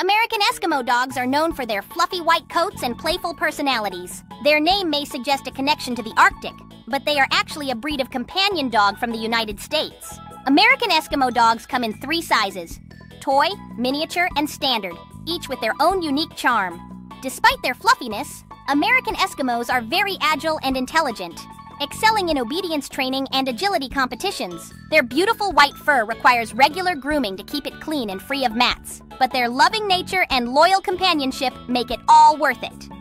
American Eskimo dogs are known for their fluffy white coats and playful personalities. Their name may suggest a connection to the Arctic, but they are actually a breed of companion dog from the United States. American Eskimo dogs come in three sizes toy, miniature, and standard, each with their own unique charm. Despite their fluffiness, American Eskimos are very agile and intelligent, excelling in obedience training and agility competitions. Their beautiful white fur requires regular grooming to keep it clean and free of mats, but their loving nature and loyal companionship make it all worth it.